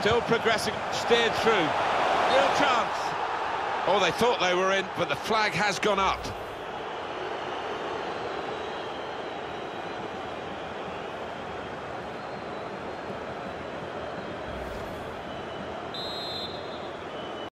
Still progressing, steered through. Real chance. Oh, they thought they were in, but the flag has gone up.